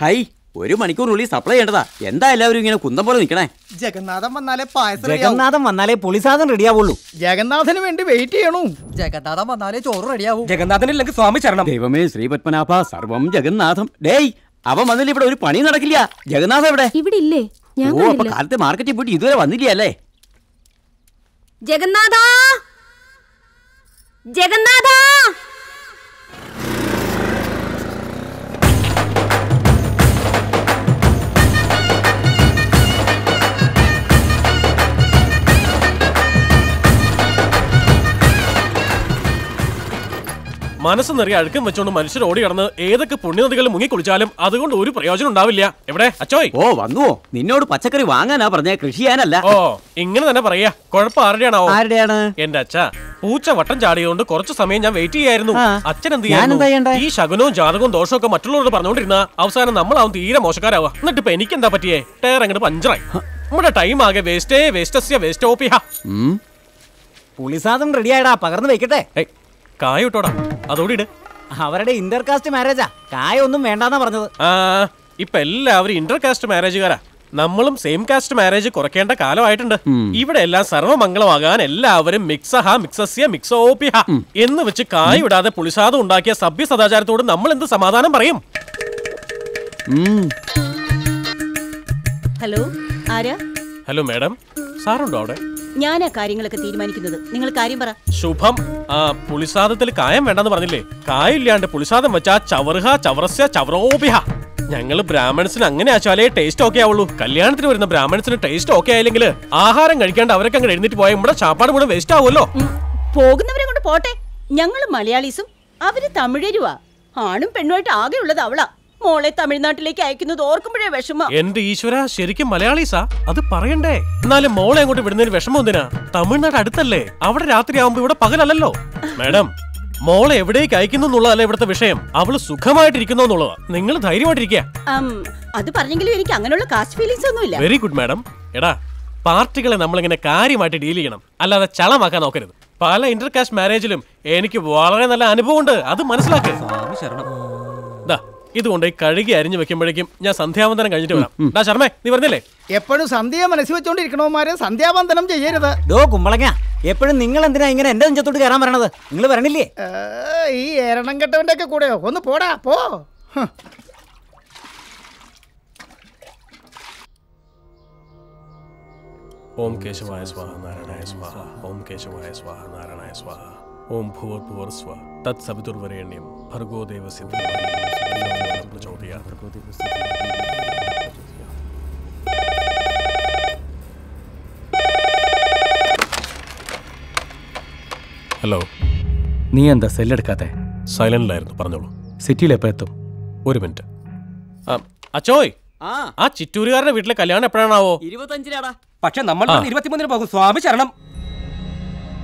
High ഒരു മണിക്കൂറിനുള്ളിൽ supply ചെയ്യേണ്ടതാ. എന്താ എല്ലാവരും ഇങ്ങനെ കുന്തം പോലെ നിൽക്കണേ ജഗന്നാഥൻ വന്നാലേ പായസം. ജഗന്നാഥൻ വന്നാലേ പുളിസാധനം റെഡിയാവുള്ളൂ ജഗന്നാഥന് വേണ്ടി വെയിറ്റ് ചെയ്യണു. ജഗന്നാഥൻ വന്നാലേ ചോറ് റെഡിയാവും ജഗന്നാഥനില്ലെങ്കിൽ സ്വാമി ചരണം ദൈവമേ ശ്രീ പത്മനാഭ സർവം ജഗന്നാഥം. ഡേയ് അവൻ വന്നില്ല ഇവിടെ ഒരു പണി നടക്കില്ല. ജഗന്നാഥൻ എവിടെ? ഇവിടെ ഇല്ലേ ഞാൻ ഓ അപ്പൊ കാലത്തെ മാർക്കറ്റിൽ പോയിട്ട് ഇതുവരെ വന്നില്ല അല്ലേ ജഗന്നാഥ! മനസ്സ് നിറയെ അഴുക്കം വെച്ചോണ്ട് മനുഷ്യർ ഓടി കടന്ന് ഏതൊക്കെ പുണ്യനദികൾ മുങ്ങി കുളിച്ചാലും അതുകൊണ്ട് ഒരു പ്രയോജനം ഉണ്ടാവില്ല. എവിടെ? അച്ചോയ്. ഓ വന്നുവോ? നിന്നോട് പച്ചക്കറി വാങ്ങാനാ പറഞ്ഞ കൃഷി ചെയ്യാനല്ല ഓ ഇങ്ങനെ തന്നെ പറയാ. കുഴപ്പം ആരുടെയാണോ ആരുടെയാണ്? എന്റെ അച്ഛ പൂച്ച വട്ടം ചാടിയതുകൊണ്ട് കുറച്ച് സമയം ഞാൻ വെയിറ്റ് ചെയ്യായിരുന്നു. അച്ഛൻ എന്ത് ചെയ്യാനും? ഈ ശകുനവും ജാതകവും ദോഷവും ഒക്കെ മറ്റുള്ളവരോട് പറഞ്ഞുകൊണ്ടിരുന്ന അവസാനം നമ്മളാവും തീരെ മോശക്കാരാവുക. എന്നിട്ട് ഇപ്പൊ എനിക്ക് എന്താ പറ്റിയേ? ടയർ അങ്ങോട്ട് പഞ്ചറായി. നമ്മുടെ ടൈം ആകെ വേസ്റ്റേ വേസ്റ്റസ്യ വേസ്റ്റ് ഓപ്പിയാ പുളിസാദം റെഡിയായടാ പകർന്നു വെക്കട്ടെ. കായ ഇട്ടോടാ. അതോടി ഇട്. അവരുടെ ഇന്റർകാസ്റ്റ് മാരേജാ. കായ ഒന്നും വേണ്ടെന്നാ പറഞ്ഞത്. ആ ഇപ്പൊ എല്ലാവരും ഇന്റർകാസ്റ്റ് മാരേജുകാരാ. നമ്മളും സെയിം കാസ്റ്റ് മാരേജ് കുറയ്ക്കേണ്ട കാലമായിട്ടുണ്ട്. ഇവിടെ എല്ലാം സർവമംഗളമാകാൻ എല്ലാവരും മിക്സഹ മിക്സസ്യ ഹാ എന്ന് വെച്ച് കായ് വിടാതെ പുളിസാദം ഉണ്ടാക്കിയ സഭ്യ സദാചാരത്തോട് നമ്മൾ എന്ത് സമാധാനം പറയും? ഹലോ ആരാ? Hello madam. സാറുണ്ടോ അവിടെ? ഞാനാ കാര്യങ്ങളൊക്കെ തീരുമാനിക്കുന്നത്. നിങ്ങൾ കാര്യം പറ. ശുഭം. ആ പുളിസാദത്തിൽ കായം വേണ്ടെന്ന് പറഞ്ഞില്ലേ? കായില്ലാണ്ട് പുളിസാദം വെച്ചാ ചവറുഹ ചവറസ്യ ചവറോപിഹ ഞങ്ങൾ ബ്രാഹ്മൺസിന് അങ്ങനെ ആച്ചാലേ ടേസ്റ്റ് ഓക്കെ ആവുള്ളൂ. കല്യാണത്തിന് വരുന്ന ബ്രാഹ്മണസിന് ടേസ്റ്റ് ഓക്കെ ആയില്ലെങ്കിൽ ആഹാരം കഴിക്കാണ്ട് അവരൊക്കെ അങ്ങ് എഴുന്നിട്ട് പോയാൽ നമ്മുടെ ചാപ്പാട് കൂടെ വേസ്റ്റ് ആവുമല്ലോ. പോകുന്നവരെ കൊണ്ട് പോട്ടെ. ഞങ്ങൾ മലയാളീസും അവർ തമിഴരുവാ. ആണും പെണ്ണുമായിട്ട് ആകെ ഉള്ളത് അവളാ. മോളെ തമിഴ്നാട്ടിലേക്ക് അയക്കുന്നത് ഓർക്കുമ്പോഴേ വിഷമ. എന്റെ ഈശ്വര ശരിക്കും മലയാളീസാ? അത് പറയണ്ടേ? എന്നാലും മോളെ അങ്ങോട്ട് വിടുന്നതിന് വിഷമം എന്തിനാ? തമിഴ്നാട് അടുത്തല്ലേ? അവിടെ രാത്രി ആവുമ്പോ ഇവിടെ പകലല്ലല്ലോ. മാഡം മോളെ എവിടേക്ക് അയക്കുന്നു എന്നുള്ളതല്ല ഇവിടുത്തെ വിഷയം. അവൾ സുഖമായിട്ടിരിക്കുന്നു എന്നുള്ളതാ. നിങ്ങൾ ധൈര്യമായിട്ടിരിക്കുക. അം, അത് പറഞ്ഞെങ്കിലും എനിക്ക് അങ്ങനെയുള്ള കാസ്റ്റ് ഫീലിംഗ്സ് ഒന്നുമില്ല വെരി ഗുഡ് മാഡം. എടാ പാർട്ടികളെ നമ്മളിങ്ങനെ കാര്യമായിട്ട് ഡീൽ ചെയ്യണം. അല്ലാതെ ചളമാക്കാൻ നോക്കരുത്. പല ഇന്റർകാസ്റ്റ് മാരേജിലും എനിക്ക് വളരെ നല്ല അനുഭവമുണ്ട്. അത് മനസ്സിലാക്കുക ദാ ഇതുകൊണ്ട് ഈ കഴുകി അരിഞ്ഞു വെക്കുമ്പോഴേക്കും ഞാൻ സന്ധ്യാവന്തനം കഴിഞ്ഞിട്ട് വരാം. ഡാ ശർമ്മേ നീ പറഞ്ഞില്ലേ? എപ്പോഴും സന്ധ്യ മനസ്സിൽ വെച്ചോണ്ടിരിക്കണവന്മാരെ സന്ധ്യാവന്തനം ചെയ്യരുത്. ഡോ കുമ്പളങ്ങ. എപ്പോഴും നിങ്ങൾ എന്തിനാ ഇങ്ങനെ എന്റെ നെഞ്ചത്തോട്ട് കയറാൻ പറയണത്? നിങ്ങൾ വരണില്ലേ? ഈ ഏരണം കെട്ടവന്റെ ഒക്കെ കൂടെയോ ഒന്ന് പോടാ പോ. ഓം കേശവായ സ്വാഹ നാരായണായ സ്വാഹ ഓം കേശവായ സ്വാഹ നാരായണായ സ്വാഹ ഓം ഭൂവർ ഭൂവർ സ്വ തത് സവിതുർവരേണ്യം ഭർഗോ ദേവസ്യ പ്രചോദയാത് ഹലോ. നീ എന്താ സെല്ലെടുക്കാത്തെ സൈലന്റിലായിരുന്നു പറഞ്ഞോളൂ. സിറ്റിയിൽ എപ്പോ എത്തും? ഒരു മിനിറ്റ്. ആ, അച്ചോയ്! ആ. ആ ചിറ്റൂരുകാരുടെ വീട്ടിലെ കല്യാണം എപ്പോഴാണാവോ? ഇരുപത്തഞ്ചിനാടാ. പക്ഷെ നമ്മൾ. ഇരുപത്തിമൂന്നിന് പോകും. സ്വാമി ശരണം.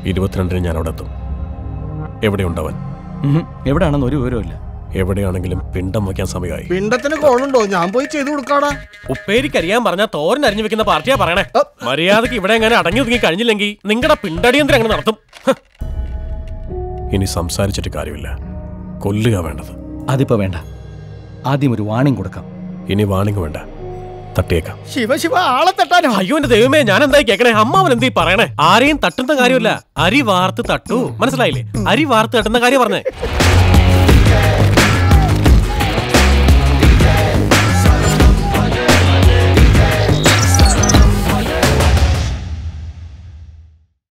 ഇരുപത്തിരണ്ടിന് ഞാൻ അവിടെ എത്തും എവിടെയുണ്ടവൻ ഉണ്ടാവാൻ എവിടെയാണെന്ന് ഒരു വിവരവും ഇല്ല എവിടെയാണെങ്കിലും പിണ്ടം വയ്ക്കാൻ സമയമായി. പിണ്ടത്തിന് കോളുണ്ടോ? ഞാൻ പോയി ചെയ്തു കൊടുക്കാടാ. ഉപ്പേരിക്കരിയാൻ പറഞ്ഞ തോരൻ അരിഞ്ഞു വെക്കുന്ന പാർട്ടിയാ പറയണേ. മര്യാദയ്ക്ക് ഇവിടെ എങ്ങനെ അടങ്ങി ഒതുങ്ങി കഴിഞ്ഞില്ലെങ്കിൽ നിങ്ങളുടെ പിണ്ടടിയന്ത്രം അങ്ങനെ നടത്തും. ഇനി സംസാരിച്ചിട്ട് കാര്യമില്ല. കൊല്ലുക വേണ്ടത്. അതിപ്പോ വേണ്ട. ആദ്യം ഒരു വാണിംഗ് കൊടുക്കാം. ഇനി വാണിംഗ് വേണ്ട. തട്ടിയേക്കാം. ശിവ ശിവ ആളെ തട്ടാനോ? അയ്യോ എന്റെ ദൈവമേ ഞാൻ എന്തായി കേക്കണേ? അമ്മാവൻ എന്തീ പറയണേ? ആരെയും തട്ടുന്ന കാര്യമില്ല. അരി വാർത്ത് തട്ടു. മനസ്സിലായില്ലേ? അരി വാർത്ത് തട്ടുന്ന കാര്യം പറഞ്ഞേ.